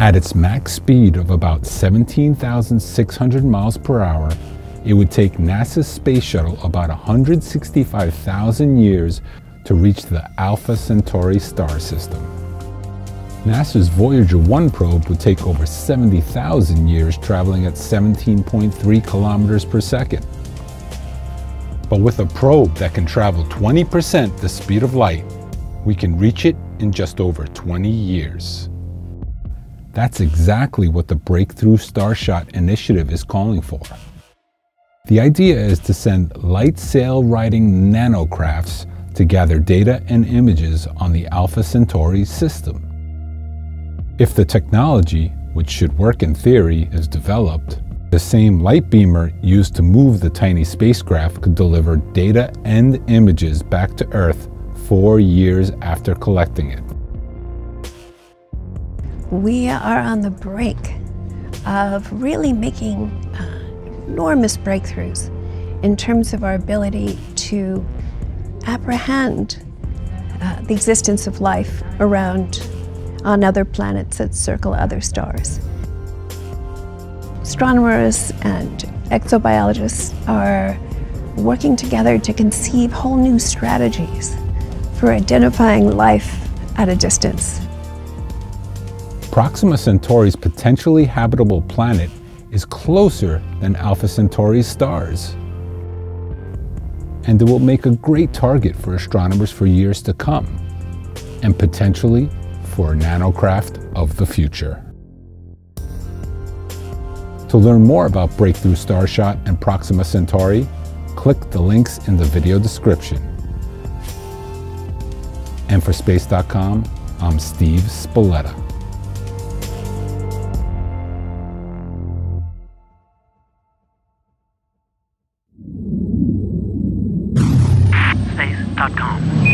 At its max speed of about 17,600 miles per hour, it would take NASA's space shuttle about 165,000 years to reach the Alpha Centauri star system. NASA's Voyager 1 probe would take over 70,000 years traveling at 17.3 kilometers per second. But with a probe that can travel 20% the speed of light, we can reach it in just over 20 years. That's exactly what the Breakthrough Starshot initiative is calling for. The idea is to send light sail riding nanocrafts to gather data and images on the Alpha Centauri system. If the technology, which should work in theory, is developed, the same light beamer used to move the tiny spacecraft could deliver data and images back to Earth four years after collecting it. We are on the brink of really making uh, enormous breakthroughs in terms of our ability to apprehend uh, the existence of life around on other planets that circle other stars. Astronomers and exobiologists are working together to conceive whole new strategies for identifying life at a distance. Proxima Centauri's potentially habitable planet is closer than Alpha Centauri's stars. And it will make a great target for astronomers for years to come, and potentially for nanocraft of the future. To learn more about Breakthrough Starshot and Proxima Centauri, click the links in the video description. And for Space.com, I'm Steve Spaleta. Space.com.